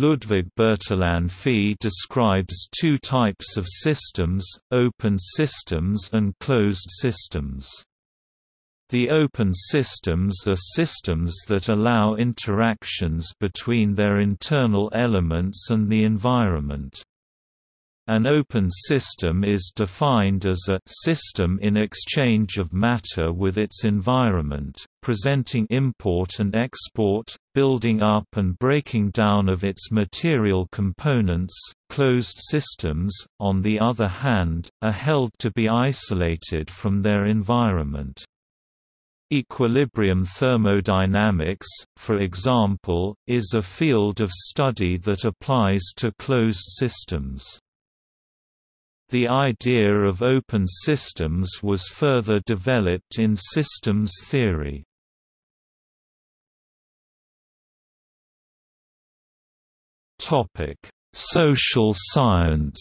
Ludwig Bertalanffy Fee describes two types of systems, open systems and closed systems. The open systems are systems that allow interactions between their internal elements and the environment. An open system is defined as a system in exchange of matter with its environment, presenting import and export, building up and breaking down of its material components. Closed systems, on the other hand, are held to be isolated from their environment. Equilibrium thermodynamics, for example, is a field of study that applies to closed systems. The idea of open systems was further developed in systems theory. Social science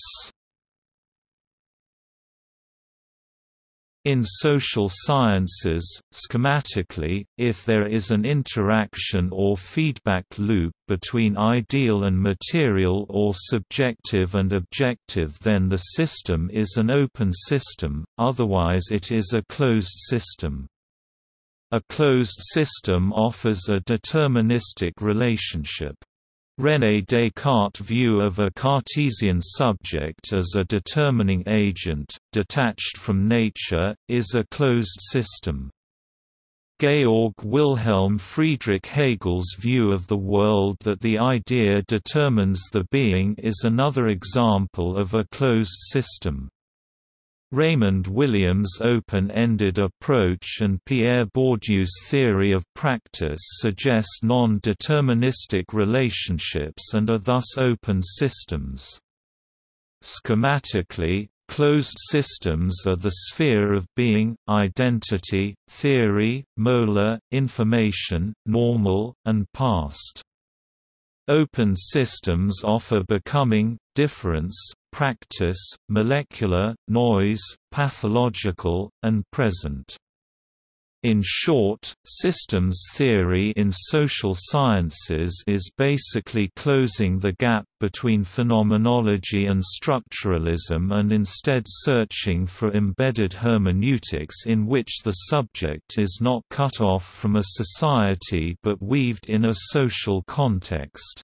In social sciences, schematically, if there is an interaction or feedback loop between ideal and material or subjective and objective then the system is an open system, otherwise it is a closed system. A closed system offers a deterministic relationship. René Descartes' view of a Cartesian subject as a determining agent, detached from nature, is a closed system. Georg Wilhelm Friedrich Hegel's view of the world that the idea determines the being is another example of a closed system. Raymond Williams' open-ended approach and Pierre Bourdieu's theory of practice suggest non-deterministic relationships and are thus open systems. Schematically, closed systems are the sphere of being, identity, theory, molar, information, normal, and past. Open systems offer becoming, difference, practice, molecular, noise, pathological, and present. In short, systems theory in social sciences is basically closing the gap between phenomenology and structuralism and instead searching for embedded hermeneutics in which the subject is not cut off from a society but weaved in a social context.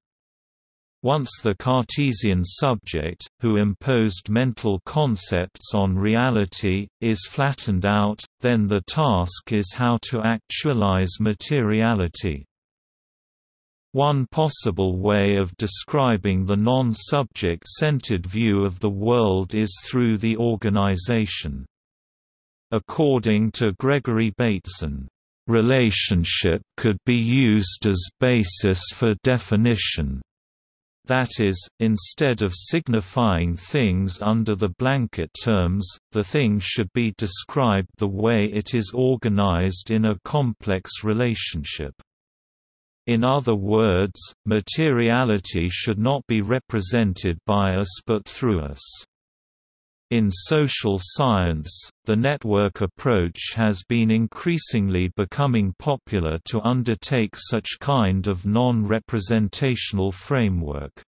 Once the Cartesian subject, who imposed mental concepts on reality, is flattened out, then the task is how to actualize materiality. One possible way of describing the non-subject-centered view of the world is through the organization. According to Gregory Bateson, "...relationship could be used as basis for definition." That is, instead of signifying things under the blanket terms, the thing should be described the way it is organized in a complex relationship. In other words, materiality should not be represented by us but through us. In social science, the network approach has been increasingly becoming popular to undertake such kind of non-representational framework.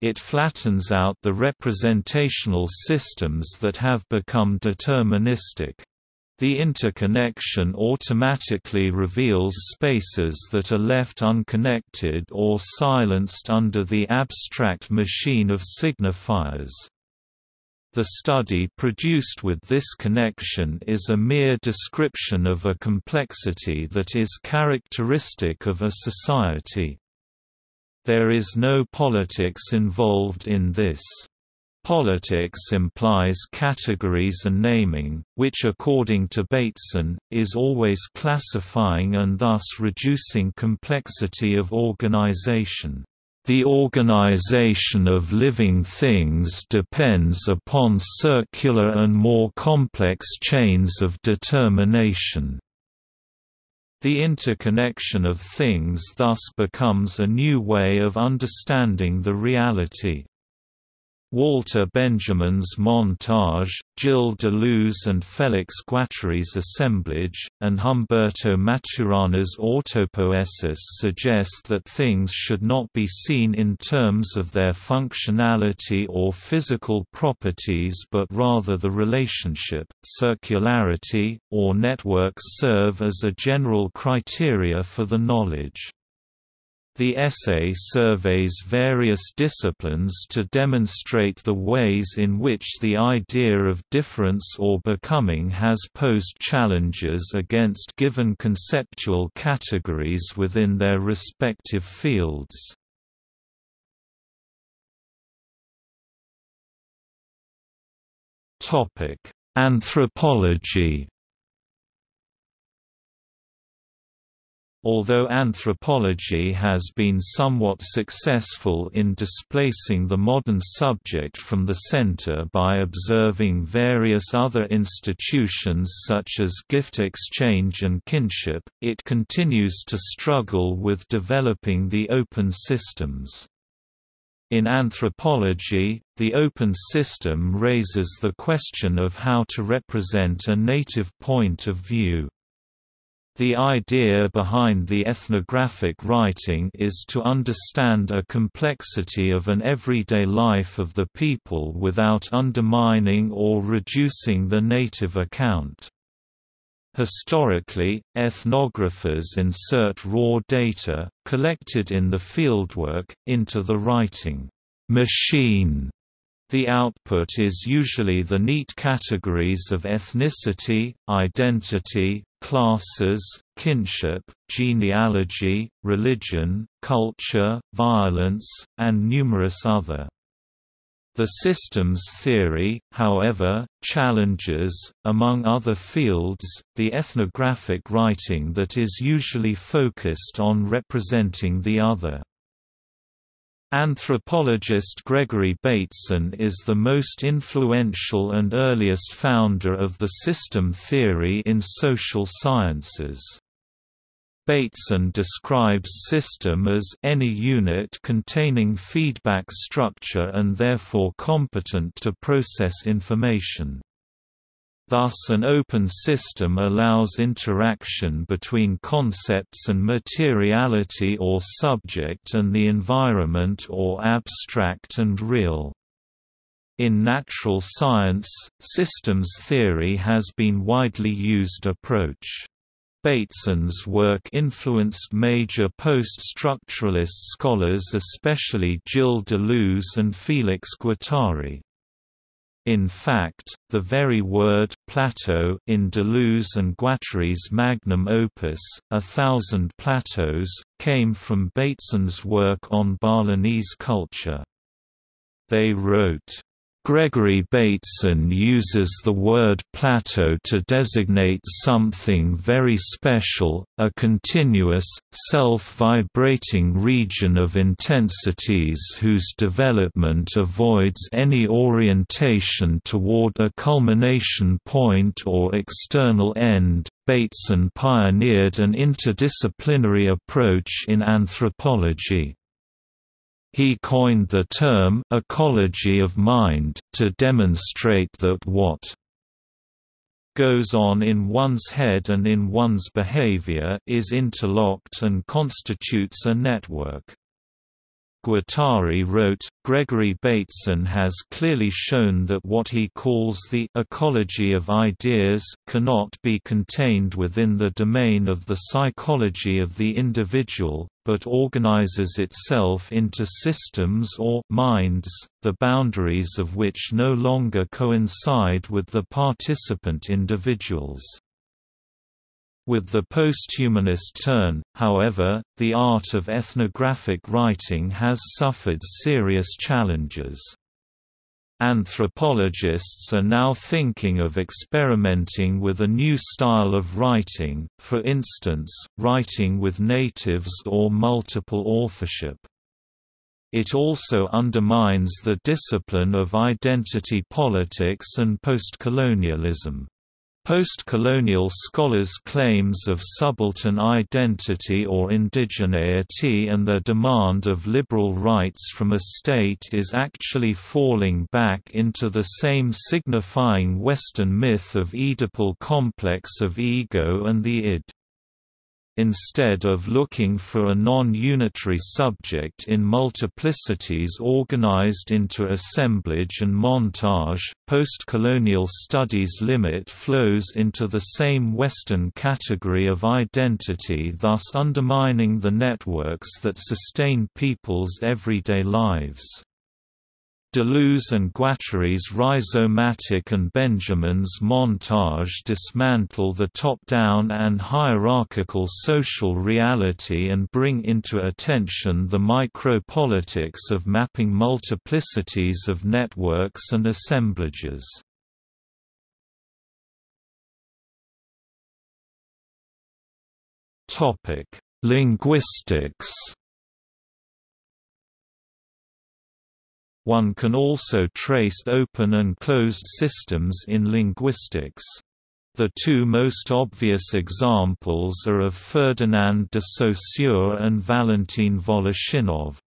It flattens out the representational systems that have become deterministic. The interconnection automatically reveals spaces that are left unconnected or silenced under the abstract machine of signifiers. The study produced with this connection is a mere description of a complexity that is characteristic of a society. There is no politics involved in this. Politics implies categories and naming, which according to Bateson, is always classifying and thus reducing complexity of organization. The organization of living things depends upon circular and more complex chains of determination. The interconnection of things thus becomes a new way of understanding the reality. Walter Benjamin's montage, Gilles Deleuze and Félix Guattari's assemblage, and Humberto Maturana's autopoiesis suggest that things should not be seen in terms of their functionality or physical properties but rather the relationship, circularity, or networks serve as a general criteria for the knowledge. The essay surveys various disciplines to demonstrate the ways in which the idea of difference or becoming has posed challenges against given conceptual categories within their respective fields. Anthropology Although anthropology has been somewhat successful in displacing the modern subject from the center by observing various other institutions such as gift exchange and kinship, it continues to struggle with developing the open systems. In anthropology, the open system raises the question of how to represent a native point of view. The idea behind the ethnographic writing is to understand a complexity of an everyday life of the people without undermining or reducing the native account. Historically, ethnographers insert raw data, collected in the fieldwork, into the writing machine the output is usually the neat categories of ethnicity, identity, classes, kinship, genealogy, religion, culture, violence, and numerous other. The systems theory, however, challenges, among other fields, the ethnographic writing that is usually focused on representing the other. Anthropologist Gregory Bateson is the most influential and earliest founder of the system theory in social sciences. Bateson describes system as any unit containing feedback structure and therefore competent to process information. Thus an open system allows interaction between concepts and materiality or subject and the environment or abstract and real. In natural science, systems theory has been widely used approach. Bateson's work influenced major post-structuralist scholars especially Gilles Deleuze and Félix Guattari. In fact, the very word «plateau» in Deleuze and Guattari's magnum opus, A Thousand Plateaus, came from Bateson's work on Balinese culture. They wrote, Gregory Bateson uses the word plateau to designate something very special, a continuous, self-vibrating region of intensities whose development avoids any orientation toward a culmination point or external end. Bateson pioneered an interdisciplinary approach in anthropology. He coined the term ecology of mind, to demonstrate that what goes on in one's head and in one's behavior is interlocked and constitutes a network. Guattari wrote, Gregory Bateson has clearly shown that what he calls the ecology of ideas cannot be contained within the domain of the psychology of the individual, but organizes itself into systems or minds, the boundaries of which no longer coincide with the participant individuals. With the posthumanist turn, however, the art of ethnographic writing has suffered serious challenges. Anthropologists are now thinking of experimenting with a new style of writing, for instance, writing with natives or multiple authorship. It also undermines the discipline of identity politics and postcolonialism. Post-colonial scholars' claims of subaltern identity or indigeneity and their demand of liberal rights from a state is actually falling back into the same signifying Western myth of Oedipal complex of ego and the id instead of looking for a non-unitary subject in multiplicities organized into assemblage and montage, post-colonial studies limit flows into the same Western category of identity thus undermining the networks that sustain people's everyday lives. Deleuze and Guattari's rhizomatic and Benjamin's montage dismantle the top-down and hierarchical social reality and bring into attention the micropolitics of mapping multiplicities of networks and assemblages. Linguistics One can also trace open and closed systems in linguistics. The two most obvious examples are of Ferdinand de Saussure and Valentin Voloshinov.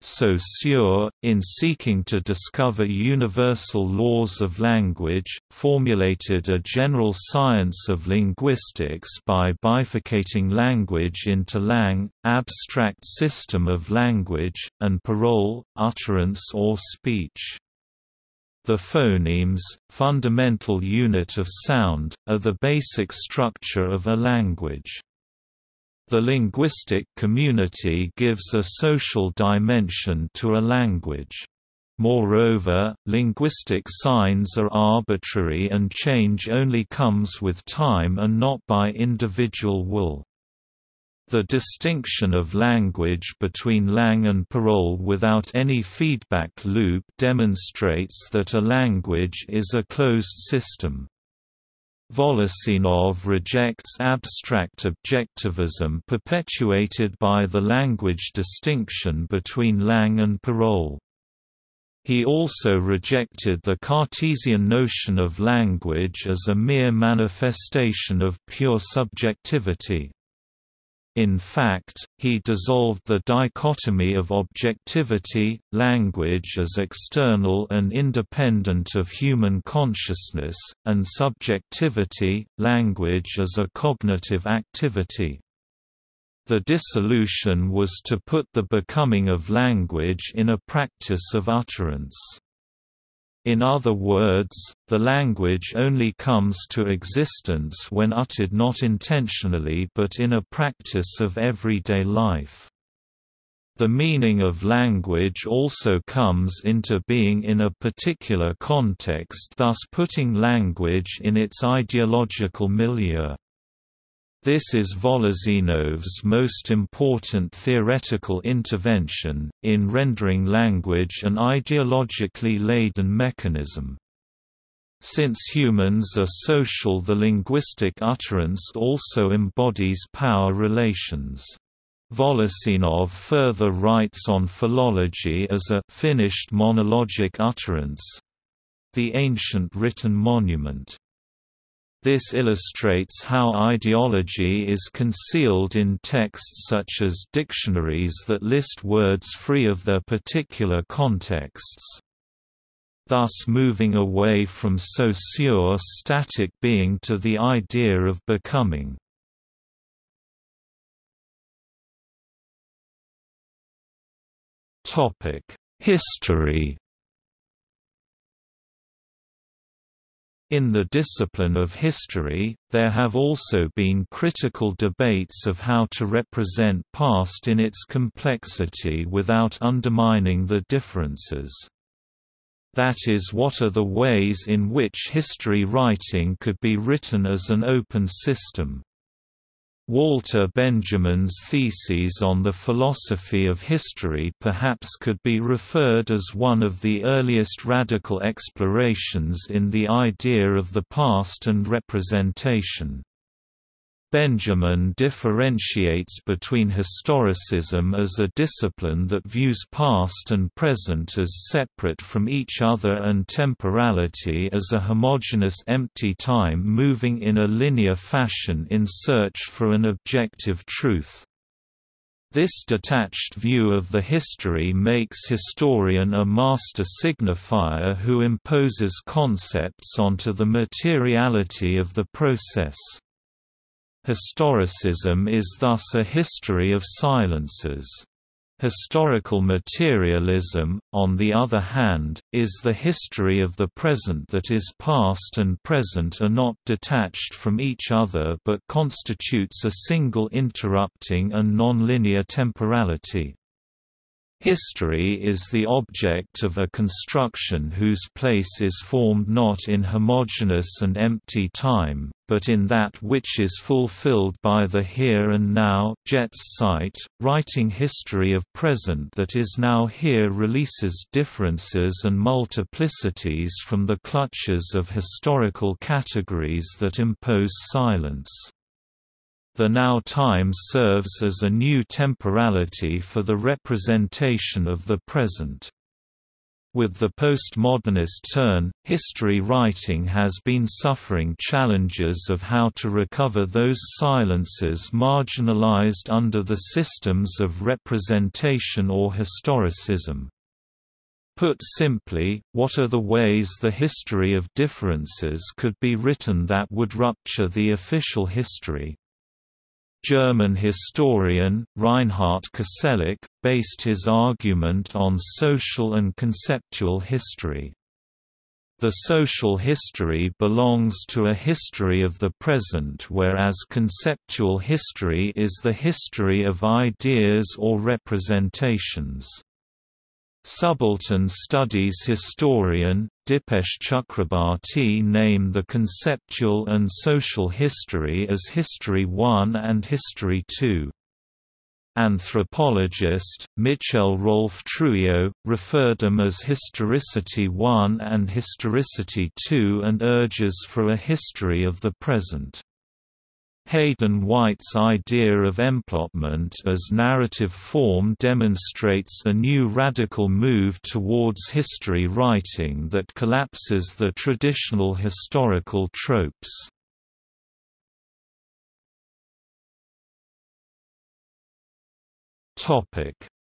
Saussure, in seeking to discover universal laws of language, formulated a general science of linguistics by bifurcating language into langue, abstract system of language, and parole, utterance or speech. The phonemes, fundamental unit of sound, are the basic structure of a language. The linguistic community gives a social dimension to a language. Moreover, linguistic signs are arbitrary and change only comes with time and not by individual will. The distinction of language between langue and parole without any feedback loop demonstrates that a language is a closed system. Volosinov rejects abstract objectivism perpetuated by the language distinction between Langue and Parole. He also rejected the Cartesian notion of language as a mere manifestation of pure subjectivity. In fact, he dissolved the dichotomy of objectivity, language as external and independent of human consciousness, and subjectivity, language as a cognitive activity. The dissolution was to put the becoming of language in a practice of utterance. In other words, the language only comes to existence when uttered not intentionally but in a practice of everyday life. The meaning of language also comes into being in a particular context thus putting language in its ideological milieu. This is Volosinov's most important theoretical intervention, in rendering language an ideologically laden mechanism. Since humans are social the linguistic utterance also embodies power relations. Volosinov further writes on philology as a finished monologic utterance—the ancient written monument. This illustrates how ideology is concealed in texts such as dictionaries that list words free of their particular contexts. Thus moving away from Saussure static being to the idea of becoming. History In the discipline of history, there have also been critical debates of how to represent past in its complexity without undermining the differences. That is what are the ways in which history writing could be written as an open system. Walter Benjamin's theses on the philosophy of history perhaps could be referred as one of the earliest radical explorations in the idea of the past and representation. Benjamin differentiates between historicism as a discipline that views past and present as separate from each other and temporality as a homogeneous empty time moving in a linear fashion in search for an objective truth. This detached view of the history makes historian a master signifier who imposes concepts onto the materiality of the process. Historicism is thus a history of silences. Historical materialism, on the other hand, is the history of the present that is past and present are not detached from each other but constitutes a single interrupting and nonlinear temporality. History is the object of a construction whose place is formed not in homogeneous and empty time, but in that which is fulfilled by the here and now. Jetztzeit, writing history of present that is now here releases differences and multiplicities from the clutches of historical categories that impose silence. The now time serves as a new temporality for the representation of the present. With the postmodernist turn, history writing has been suffering challenges of how to recover those silences marginalized under the systems of representation or historicism. Put simply, what are the ways the history of differences could be written that would rupture the official history? German historian, Reinhard Koselleck, based his argument on social and conceptual history. The social history belongs to a history of the present whereas conceptual history is the history of ideas or representations. Subaltern studies historian, Dipesh Chakrabarty name the conceptual and social history as History 1 and History 2. Anthropologist, Michel Rolph Trouillot, referred them as Historicity 1 and Historicity 2 and urges for a history of the present. Hayden White's idea of emplotment as narrative form demonstrates a new radical move towards history writing that collapses the traditional historical tropes.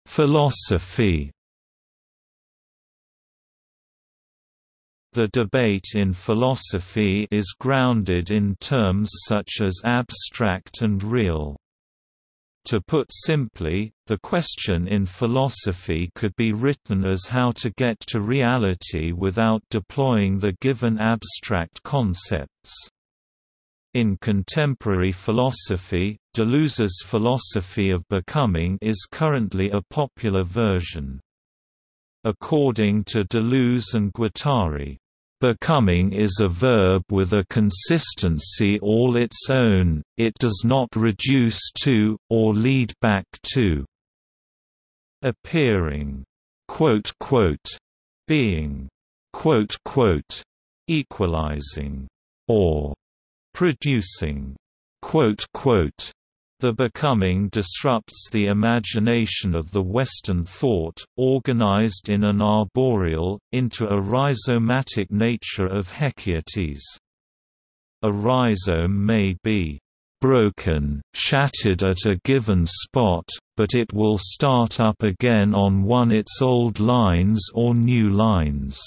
Philosophy The debate in philosophy is grounded in terms such as abstract and real. To put simply, the question in philosophy could be written as how to get to reality without deploying the given abstract concepts. In contemporary philosophy, Deleuze's philosophy of becoming is currently a popular version. According to Deleuze and Guattari, Becoming is a verb with a consistency all its own, it does not reduce to, or lead back to. Appearing, quote, quote, being, quote, quote, equalizing, or. Producing, quote, quote, the becoming disrupts the imagination of the Western thought, organized in an arboreal, into a rhizomatic nature of haecceity. A rhizome may be broken, shattered at a given spot, but it will start up again on one its old lines or new lines.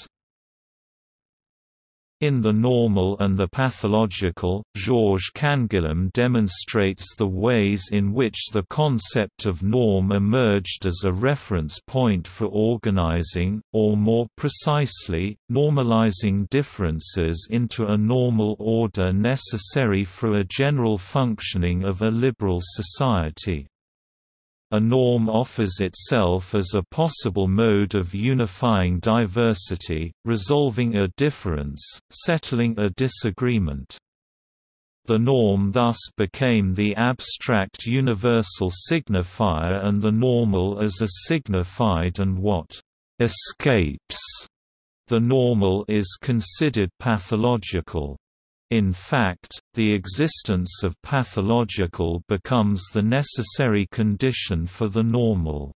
In The Normal and the Pathological, Georges Canguilhem demonstrates the ways in which the concept of norm emerged as a reference point for organizing, or more precisely, normalizing differences into a normal order necessary for a general functioning of a liberal society. A norm offers itself as a possible mode of unifying diversity, resolving a difference, settling a disagreement. The norm thus became the abstract universal signifier and the normal as a signified and what escapes the normal is considered pathological. In fact, the existence of pathological becomes the necessary condition for the normal.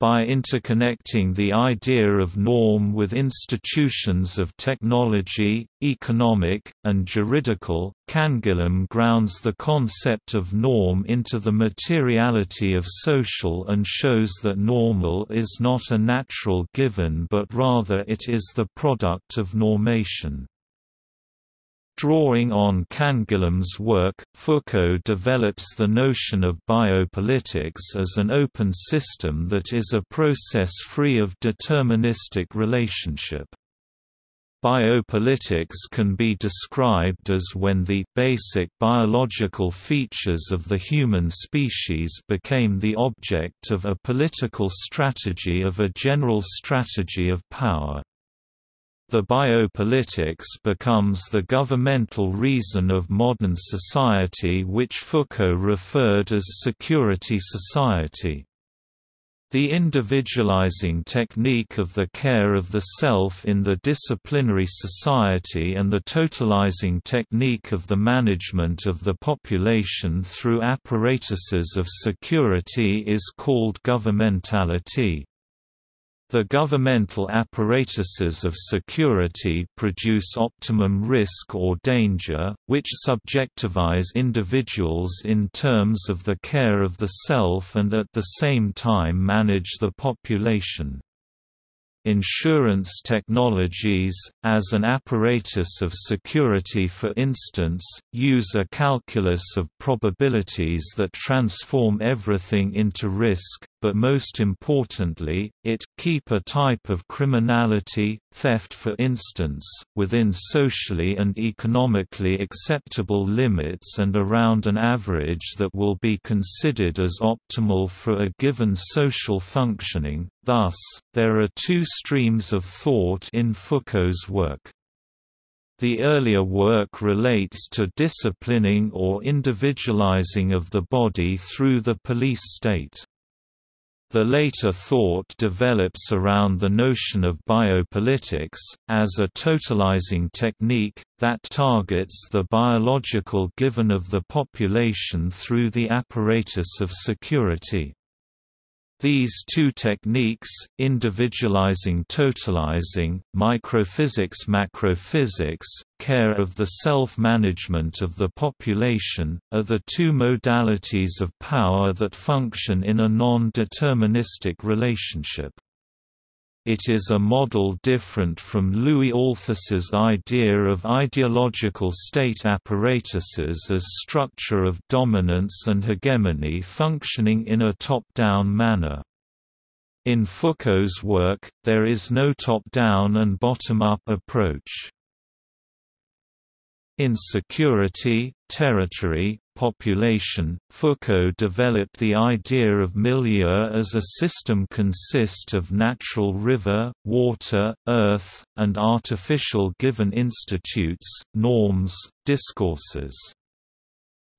By interconnecting the idea of norm with institutions of technology, economic, and juridical, Canguilhem grounds the concept of norm into the materiality of social and shows that normal is not a natural given but rather it is the product of normation. Drawing on Canguilhem's work, Foucault develops the notion of biopolitics as an open system that is a process free of deterministic relationship. Biopolitics can be described as when the basic biological features of the human species became the object of a political strategy of a general strategy of power. The biopolitics becomes the governmental reason of modern society which Foucault referred as security society. The individualizing technique of the care of the self in the disciplinary society and the totalizing technique of the management of the population through apparatuses of security is called governmentality. The governmental apparatuses of security produce optimum risk or danger, which subjectivize individuals in terms of the care of the self and at the same time manage the population. Insurance technologies, as an apparatus of security for instance, use a calculus of probabilities that transform everything into risk, but most importantly, it keep a type of criminality, theft for instance, within socially and economically acceptable limits and around an average that will be considered as optimal for a given social functioning. Thus, there are two streams of thought in Foucault's work. The earlier work relates to disciplining or individualizing of the body through the police state. The later thought develops around the notion of biopolitics, as a totalizing technique, that targets the biological given of the population through the apparatus of security. These two techniques, individualizing totalizing, microphysics macrophysics, care of the self-management of the population, are the two modalities of power that function in a non-deterministic relationship. It is a model different from Louis Althusser's idea of ideological state apparatuses as structure of dominance and hegemony functioning in a top-down manner. In Foucault's work, there is no top-down and bottom-up approach. In security, territory, population, Foucault developed the idea of milieu as a system consist of natural river, water, earth, and artificial given institutes, norms, discourses.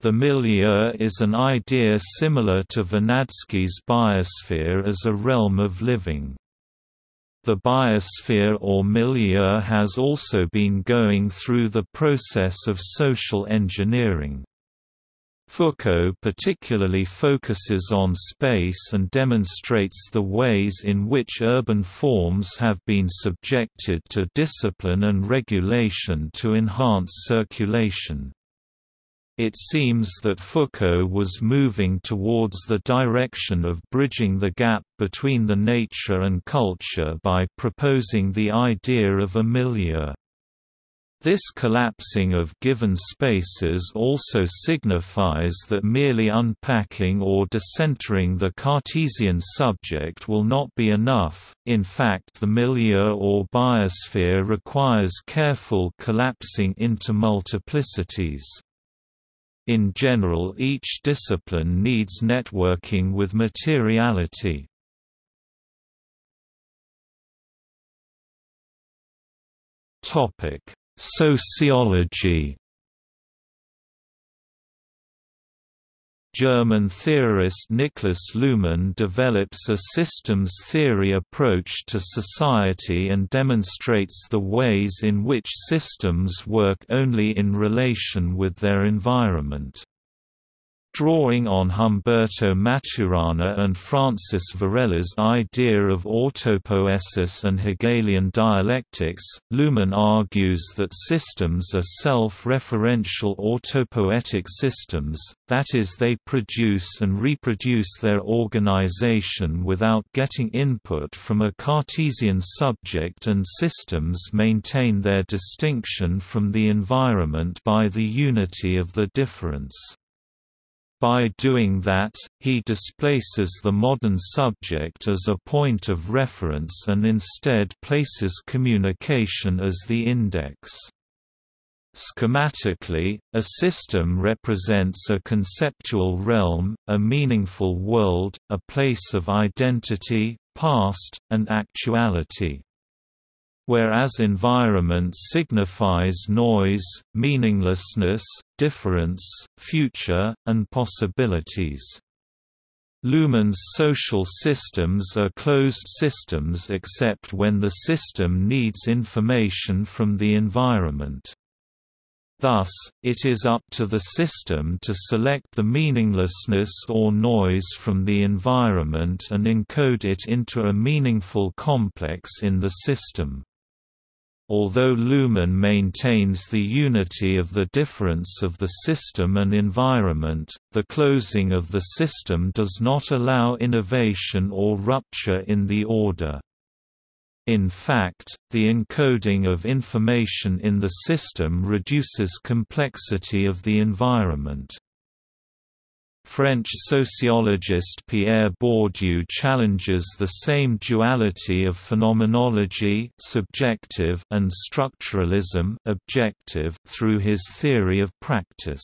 The milieu is an idea similar to Vernadsky's biosphere as a realm of living. The biosphere or milieu has also been going through the process of social engineering. Foucault particularly focuses on space and demonstrates the ways in which urban forms have been subjected to discipline and regulation to enhance circulation. It seems that Foucault was moving towards the direction of bridging the gap between the nature and culture by proposing the idea of a milieu. This collapsing of given spaces also signifies that merely unpacking or decentering the Cartesian subject will not be enough, in fact the milieu or biosphere requires careful collapsing into multiplicities. In general each discipline needs networking with materiality. Sociology German theorist Niklas Luhmann develops a systems theory approach to society and demonstrates the ways in which systems work only in relation with their environment. Drawing on Humberto Maturana and Francis Varela's idea of autopoiesis and Hegelian dialectics, Luhmann argues that systems are self-referential autopoietic systems, that is they produce and reproduce their organization without getting input from a Cartesian subject and systems maintain their distinction from the environment by the unity of the difference. By doing that, he displaces the modern subject as a point of reference and instead places communication as the index. Schematically, a system represents a conceptual realm, a meaningful world, a place of identity, past, and actuality whereas environment signifies noise, meaninglessness, difference, future, and possibilities. Luhmann's social systems are closed systems except when the system needs information from the environment. Thus, it is up to the system to select the meaninglessness or noise from the environment and encode it into a meaningful complex in the system. Although Luhmann maintains the unity of the difference of the system and environment, the closing of the system does not allow innovation or rupture in the order. In fact, the encoding of information in the system reduces complexity of the environment. French sociologist Pierre Bourdieu challenges the same duality of phenomenology subjective and structuralism objective through his theory of practice.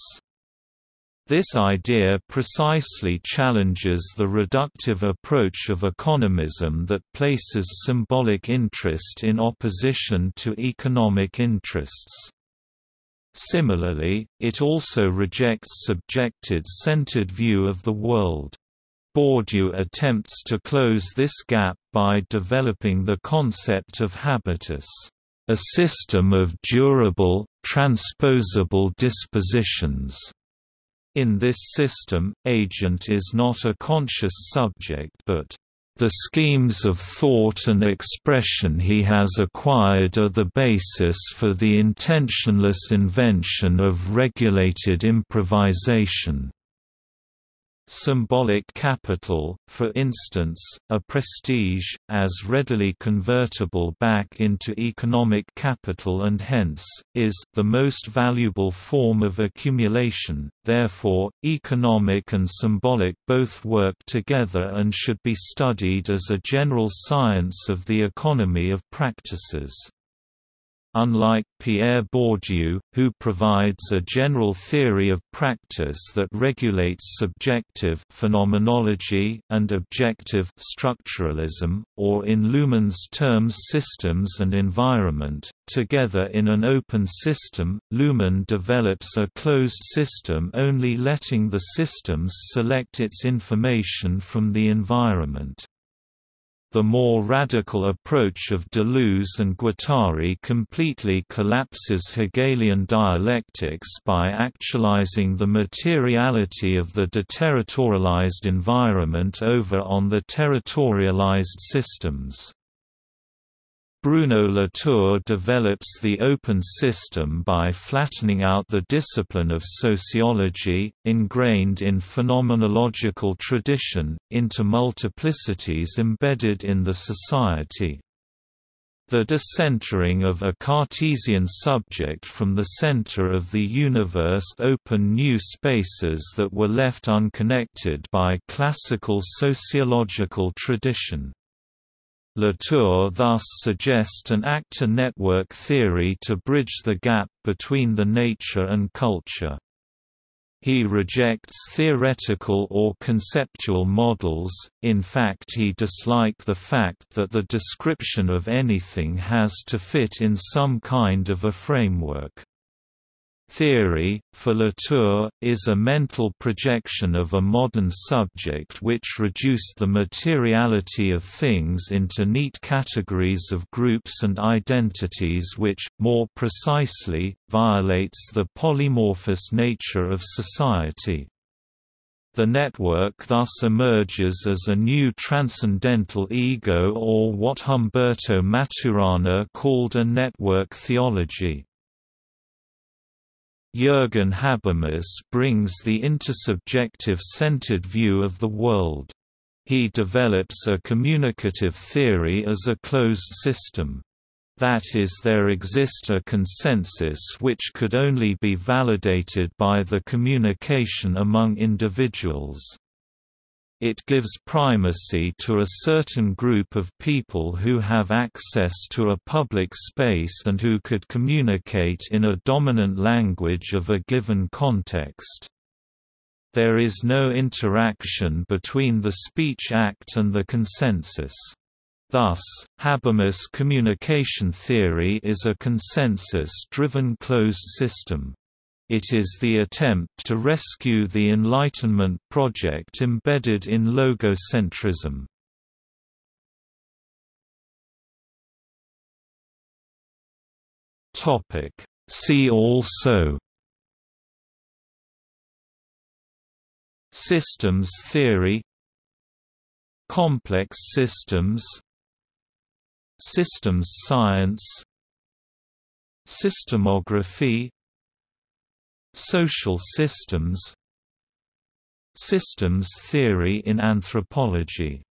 This idea precisely challenges the reductive approach of economism that places symbolic interest in opposition to economic interests. Similarly, it also rejects subjected-centered view of the world. Bourdieu attempts to close this gap by developing the concept of habitus, a system of durable, transposable dispositions. In this system, agent is not a conscious subject but the schemes of thought and expression he has acquired are the basis for the intentionless invention of regulated improvisation. Symbolic capital, for instance, a prestige, as readily convertible back into economic capital and hence, is the most valuable form of accumulation, therefore, economic and symbolic both work together and should be studied as a general science of the economy of practices. Unlike Pierre Bourdieu, who provides a general theory of practice that regulates subjective phenomenology and objective structuralism, or in Luhmann's terms systems and environment, together in an open system, Luhmann develops a closed system only letting the systems select its information from the environment. The more radical approach of Deleuze and Guattari completely collapses Hegelian dialectics by actualizing the materiality of the deterritorialized environment over on the territorialized systems. Bruno Latour develops the open system by flattening out the discipline of sociology, ingrained in phenomenological tradition, into multiplicities embedded in the society. The decentering of a Cartesian subject from the center of the universe open new spaces that were left unconnected by classical sociological tradition. Latour thus suggests an actor network theory to bridge the gap between the nature and culture. He rejects theoretical or conceptual models, in fact he disliked the fact that the description of anything has to fit in some kind of a framework. Theory, for Latour, is a mental projection of a modern subject which reduced the materiality of things into neat categories of groups and identities which, more precisely, violates the polymorphous nature of society. The network thus emerges as a new transcendental ego or what Humberto Maturana called a network theology. Jürgen Habermas brings the intersubjective centered view of the world. He develops a communicative theory as a closed system. That is there exists a consensus which could only be validated by the communication among individuals. It gives primacy to a certain group of people who have access to a public space and who could communicate in a dominant language of a given context. There is no interaction between the speech act and the consensus. Thus, Habermas communication theory is a consensus-driven closed system. It is the attempt to rescue the Enlightenment project embedded in logocentrism. Topic See also Systems theory Complex systems Systems science Systemography Social systems Systems theory in anthropology